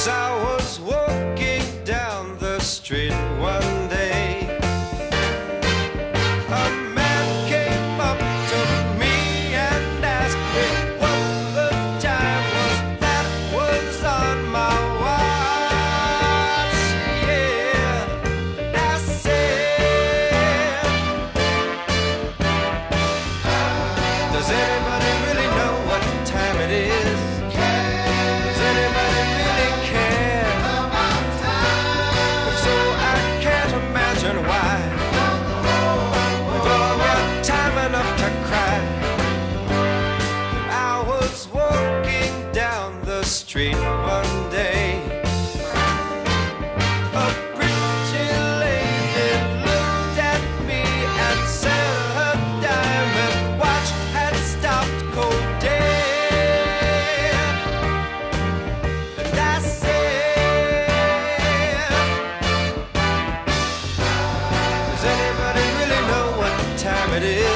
As I was walking down the street one day, a man came up to me and asked me what the time was that was on my watch. Yeah, I said, Does anybody really know what time it is? was walking down the street one day. A pretty lady looked at me and said her diamond watch had stopped cold dead. And I said, Does anybody really know what time it is?